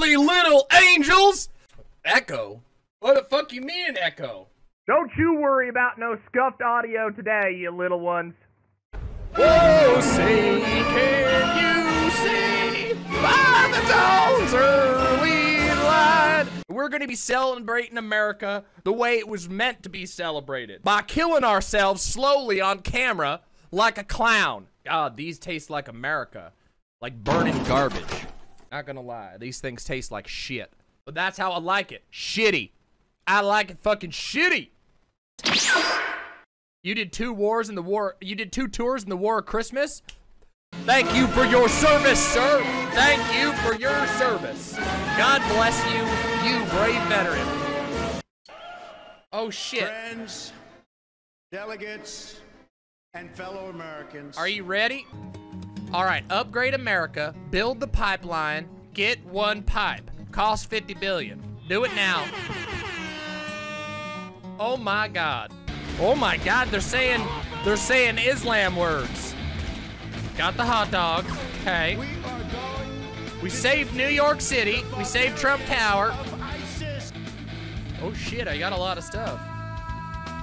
silly little angels. Echo? What the fuck you mean, Echo? Don't you worry about no scuffed audio today, you little ones. Oh, say, can you see by the dawn's early light? We're gonna be celebrating America the way it was meant to be celebrated by killing ourselves slowly on camera like a clown. God, these taste like America, like burning garbage. Not gonna lie, these things taste like shit. But that's how I like it. Shitty. I like it fucking shitty. You did two wars in the war. You did two tours in the War of Christmas. Thank you for your service, sir. Thank you for your service. God bless you, you brave veteran. Oh shit. Friends, delegates, and fellow Americans. Are you ready? All right, upgrade America, build the pipeline, get one pipe. Cost 50 billion. Do it now. Oh my god. Oh my god, they're saying they're saying Islam words. Got the hot dog. Okay. We saved New York City. We saved Trump Tower. Oh shit, I got a lot of stuff.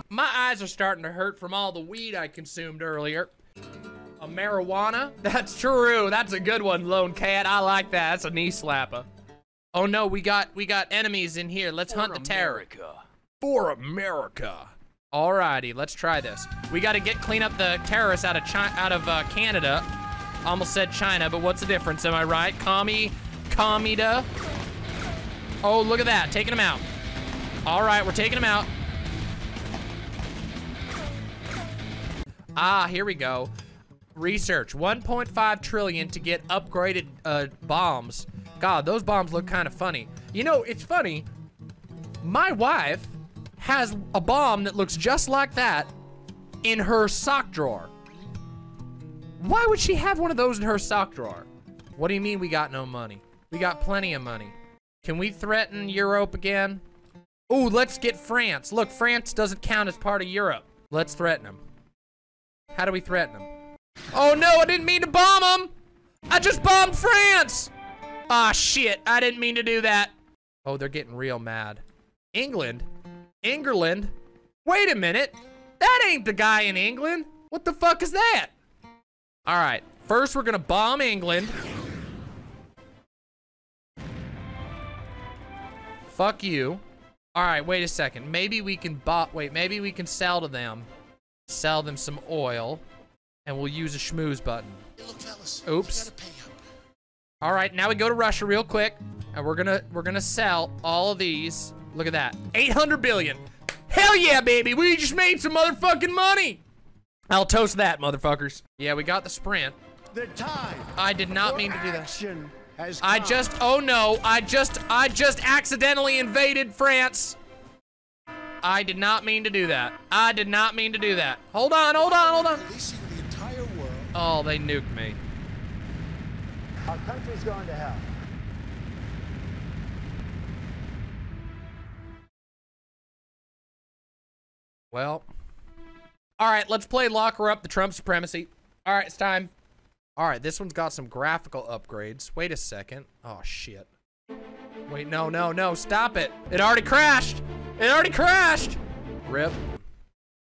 My eyes are starting to hurt from all the weed I consumed earlier. A marijuana? That's true. That's a good one, Lone Cat. I like that. That's a knee slapper. Oh no, we got we got enemies in here. Let's hunt the terror. For America. Alrighty, let's try this. We got to get clean up the terrorists out of China, out of uh, Canada. Almost said China, but what's the difference? Am I right? Commie, commie-da. Oh, look at that, taking them out. All right, we're taking them out. Ah, here we go. Research, 1.5 trillion to get upgraded uh, bombs. God, those bombs look kind of funny. You know, it's funny. My wife has a bomb that looks just like that in her sock drawer. Why would she have one of those in her sock drawer? What do you mean we got no money? We got plenty of money. Can we threaten Europe again? Ooh, let's get France. Look, France doesn't count as part of Europe. Let's threaten them. How do we threaten them? Oh no, I didn't mean to bomb them! I just bombed France! Ah, shit, I didn't mean to do that. Oh, they're getting real mad. England? England? Wait a minute. That ain't the guy in England. What the fuck is that? All right, first we're gonna bomb England. Fuck you. All right, wait a second. Maybe we can bot. Wait, maybe we can sell to them. Sell them some oil, and we'll use a schmooze button. Oops. You gotta pay up. All right, now we go to Russia real quick, and we're gonna we're gonna sell all of these. Look at that, 800 billion. Hell yeah, baby! We just made some motherfucking money. I'll toast that, motherfuckers. Yeah, we got the sprint. The time. I did not mean to do that. I just, oh no, I just, I just accidentally invaded France. I did not mean to do that. I did not mean to do that. Hold on, hold on, hold on. Releasing the entire world. Oh, they nuked me. Our country's going to hell. Well. All right, let's play Lock Her Up the Trump Supremacy. All right, it's time. All right, this one's got some graphical upgrades. Wait a second. Oh, shit. Wait, no, no, no, stop it. It already crashed. It already crashed. Rip.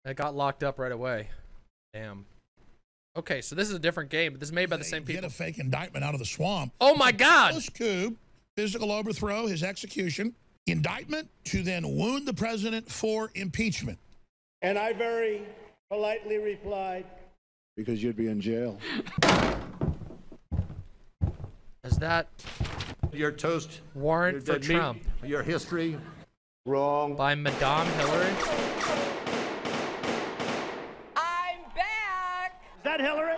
It got locked up right away. Damn. Okay, so this is a different game, but this is made by the same people. Get a fake indictment out of the swamp. Oh my God. Post coup, physical overthrow, his execution, indictment to then wound the president for impeachment. And I very politely replied, Because you'd be in jail. Is that Your toast, warrant for your dead meat, Trump your history. wrong. by Madame Hillary? I'm back. Is that Hillary?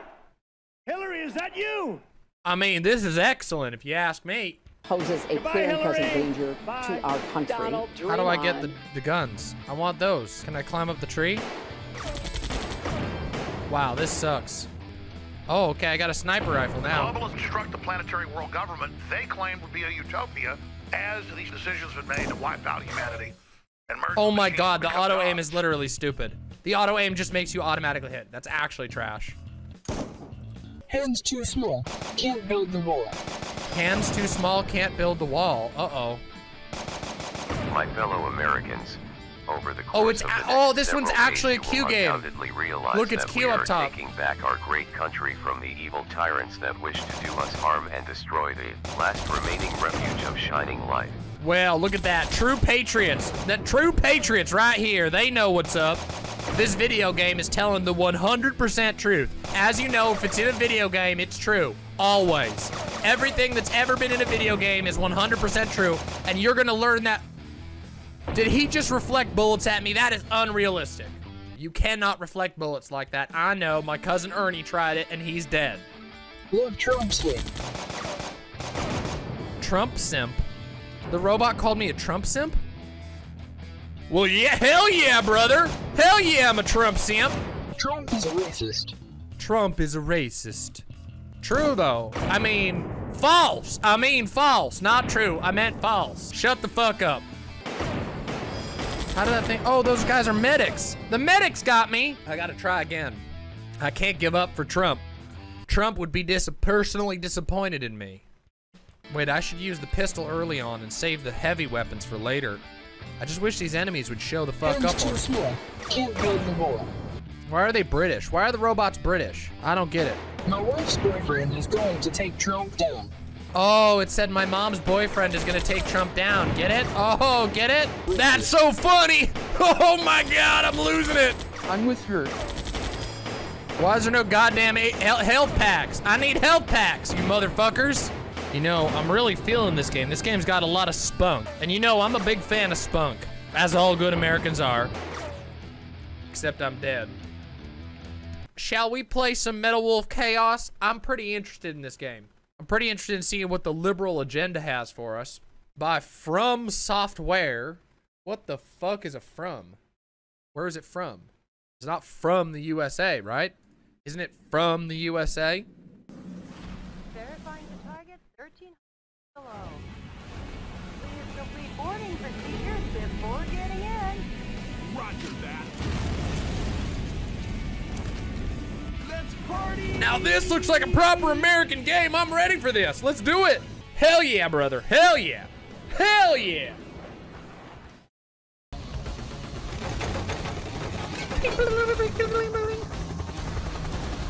Hillary, is that you? I mean, this is excellent if you ask me. Poses a Goodbye, clear and present danger Bye. to our country. How do I get the, the guns? I want those. Can I climb up the tree? Wow, this sucks. Oh, okay, I got a sniper rifle now. Globalists struck the planetary world government they claimed would be a utopia as these decisions have been made to wipe out humanity. And merge Oh my god, the auto aim is literally stupid. The auto aim just makes you automatically hit. That's actually trash. Hands too small. Can't build the wall. Hands too small, can't build the wall. Uh-oh. My fellow Americans, over the course Oh, it's of the a- next oh, this one's several actually a days, you Q will game. undoubtedly realize Look, it's that Q up top. taking back our great country from the evil tyrants that wish to do us harm and destroy the last remaining refuge of shining light. Well, look at that. True patriots. That true patriots right here. They know what's up. This video game is telling the 100% truth. As you know, if it's in a video game, it's true. Always. Everything that's ever been in a video game is 100% true, and you're gonna learn that. Did he just reflect bullets at me? That is unrealistic. You cannot reflect bullets like that. I know. My cousin Ernie tried it, and he's dead. Look, Trump slip. Trump simp. The robot called me a Trump simp? Well, yeah, hell yeah, brother. Hell yeah, I'm a Trump simp. Trump is a racist. Trump is a racist. True, though. I mean, false. I mean, false. Not true. I meant false. Shut the fuck up. How did that thing? Oh, those guys are medics. The medics got me. I gotta try again. I can't give up for Trump. Trump would be dis- personally disappointed in me. Wait, I should use the pistol early on and save the heavy weapons for later. I just wish these enemies would show the fuck up too small. Can't build the wall. Why are they British? Why are the robots British? I don't get it. My wife's boyfriend is going to take Trump down. Oh, it said my mom's boyfriend is gonna take Trump down. Get it? Oh, get it? That's so funny! Oh my god, I'm losing it! I'm with her. Why is there no goddamn health packs? I need health packs, you motherfuckers! You know, I'm really feeling this game. This game's got a lot of spunk. And you know, I'm a big fan of spunk. As all good Americans are. Except I'm dead. Shall we play some Metal Wolf Chaos? I'm pretty interested in this game. I'm pretty interested in seeing what the liberal agenda has for us. By From Software. What the fuck is a from? Where is it from? It's not from the USA, right? Isn't it from the USA? Verifying the target 13 below. Please complete boarding procedures before getting in. Now this looks like a proper American game. I'm ready for this. Let's do it. Hell yeah, brother. Hell yeah. Hell yeah.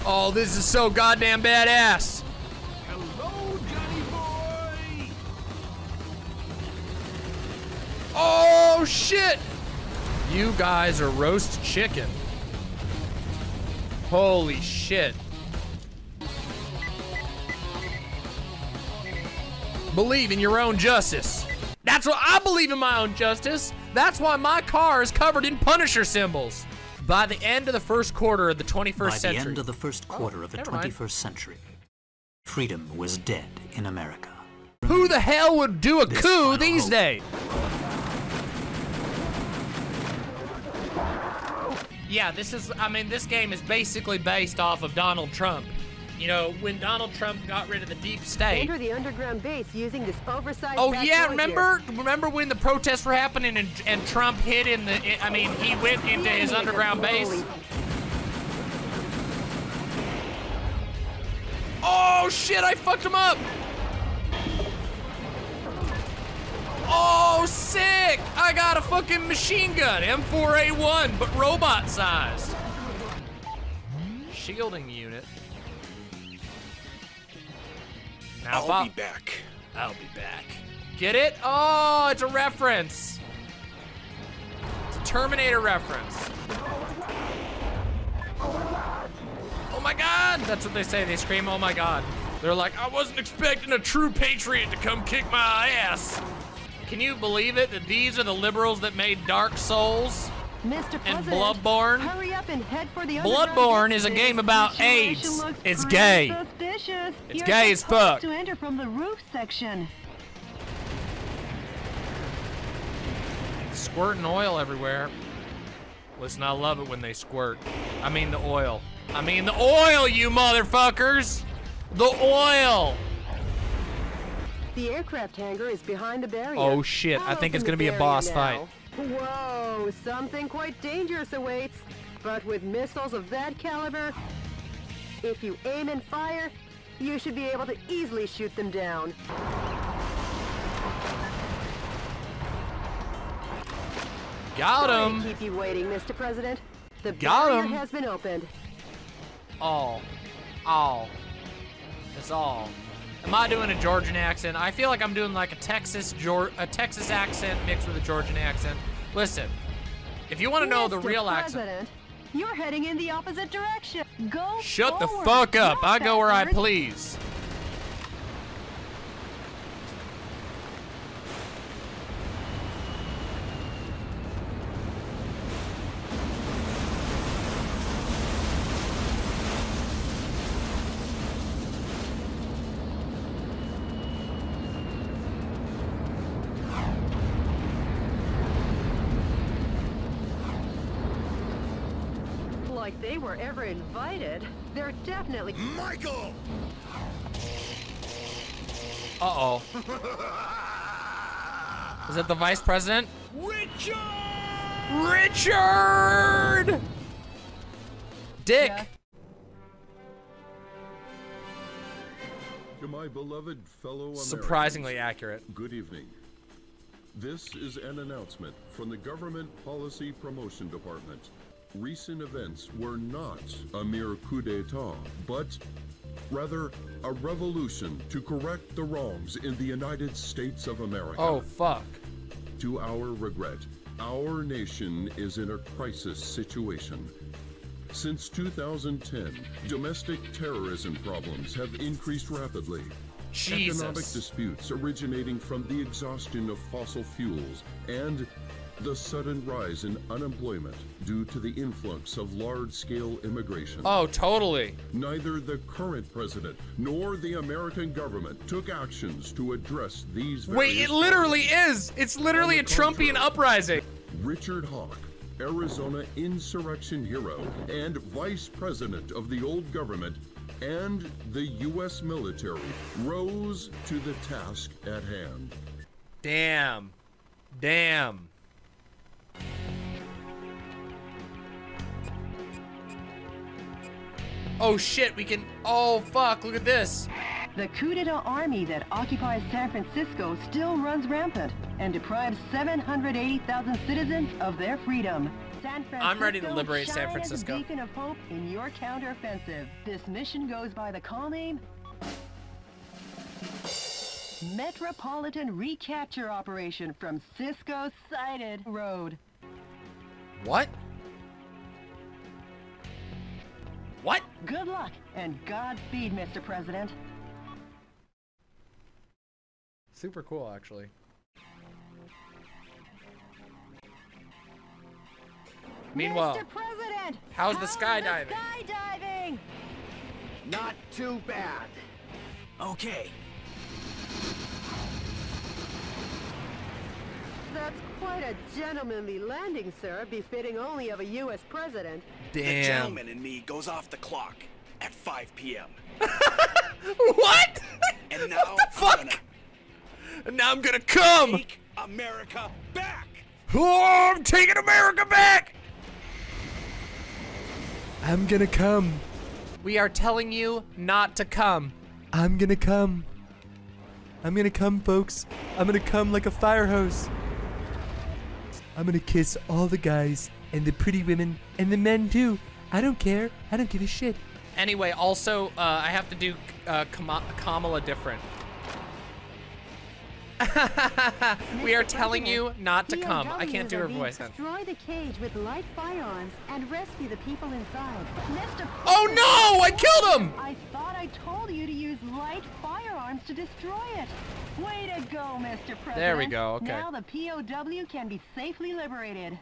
Oh, this is so goddamn badass. Oh shit! You guys are roast chicken. Holy shit. Believe in your own justice. That's what I believe in my own justice. That's why my car is covered in Punisher symbols. By the end of the first quarter of the 21st By century. the end of the first oh, quarter of the never mind. 21st century, freedom was dead in America. Who the hell would do a This coup these hope. days? Yeah, this is, I mean, this game is basically based off of Donald Trump. You know, when Donald Trump got rid of the deep state. Enter the underground base using this oversized Oh yeah, remember? Remember when the protests were happening and, and Trump hid in the? I mean, he went into his underground base. Oh shit! I fucked him up. Oh sick! I got a fucking machine gun, M4A1, but robot sized. Shielding unit. Now, I'll, I- back. I'll be back. Get it? Oh, it's a reference. It's a Terminator reference. Oh my god! That's what they say. They scream, oh my god. They're like, I wasn't expecting a true patriot to come kick my ass. Can you believe it that these are the liberals that made Dark Souls? Mr. And Bloodborne? Hurry up and head for the Bloodborne is a game about AIDS. It's gay. Suspicious. It's You're gay as fuck. To enter from the roof section. Squirting oil everywhere. Listen, I love it when they squirt. I mean the oil. I mean the oil, you motherfuckers! The oil! The aircraft hangar is behind the barrier. Oh, shit. I think it's gonna be a boss now. Whoa, something quite dangerous awaits. But with missiles of that caliber, if you aim and fire, You should be able to easily shoot them down. Got him. keep you waiting, Mr. President. The Got barrier him. has been opened. All. All. It's all. Am I doing a Georgian accent? I feel like I'm doing like a Texas Geor a Texas accent mixed with a Georgian accent. Listen, if you want to know the Mr. real accent, You're heading in the opposite direction. Go shut the fuck up. not I go where I please. Like they were ever invited. They're definitely. Michael! Uh-oh. Is that the vice president? Richard! Richard! Dick. To my beloved fellow Americans, Surprisingly accurate. Good evening. This is an announcement from the Government Policy Promotion Department. Recent events were not a mere coup d'etat, but rather a revolution to correct the wrongs in the United States of America. Oh, fuck. To our regret, our nation is in a crisis situation. Since 2010, domestic terrorism problems have increased rapidly. Jesus. Economic disputes originating from the exhaustion of fossil fuels and the sudden rise in unemployment due to the influx of large-scale immigration. Oh, totally. Neither the current president nor the American government took actions to address these Wait, it literally is. It's literally a Trumpian uprising. Richard Hawk, Arizona insurrection hero and vice president of the old government and the U.S. military, rose to the task at hand. Damn. Damn. Oh shit, we can. Oh fuck, look at this. The coup d'etat army that occupies San Francisco still runs rampant and deprives 780,000 citizens of their freedom. San Francisco, I'm ready to liberate San Francisco. As a beacon of hope in your counteroffensive. This mission goes by the call name Metropolitan Recapture Operation from Cisco Sighted Road. What? What? Good luck and Godspeed, Mr. President. Super cool, actually. Meanwhile, Mr. President, how's the how's skydiving? skydiving? Not too bad. Okay. That's quite a gentlemanly landing, sir, befitting only of a U.S. president. Damn. The gentleman in me goes off the clock at 5 p.m. what? And now fuck? I'm gonna And now I'm gonna come. take America back. Oh, I'm taking America back. I'm gonna come. We are telling you not to come. I'm gonna come. I'm gonna come, folks. I'm gonna come like a fire hose. I'm gonna kiss all the guys and the pretty women and the men too. I don't care. I don't give a shit. Anyway, also, uh, I have to do uh, Kama- Kamala different. we are telling you not to come. I can't do her voice. Destroy the cage with light firearms and rescue the people inside. Oh no! I killed him! I thought I told you to use light firearms to destroy it. Way to go, Mr. President. There we go, okay. Now the POW can be safely liberated.